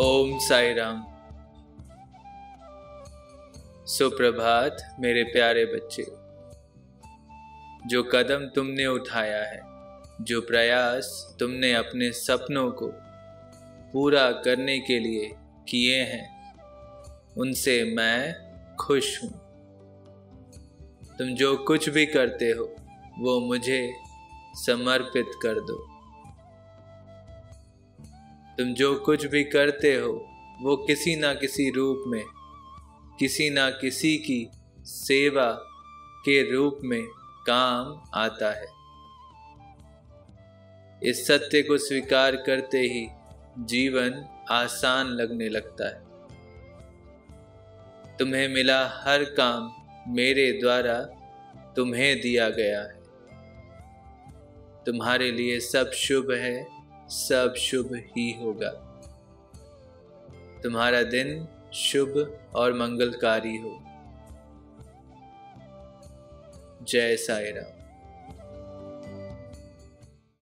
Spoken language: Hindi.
ओम साई राम सुप्रभात मेरे प्यारे बच्चे। जो कदम तुमने उठाया है, जो प्रयास तुमने अपने सपनों को पूरा करने के लिए किए हैं, उनसे मैं खुश हूँ। तुम जो कुछ भी करते हो, वो मुझे समर्पित कर दो। तुम जो कुछ भी करते हो, वो किसी ना किसी रूप में, किसी ना किसी की सेवा के रूप में काम आता है। इस सत्य को स्वीकार करते ही जीवन आसान लगने लगता है। तुम्हें मिला हर काम मेरे द्वारा तुम्हें दिया गया है। तुम्हारे लिए सब शुभ है सब शुभ ही होगा। तुम्हारा दिन शुभ और मंगलकारी हो। जय साई राम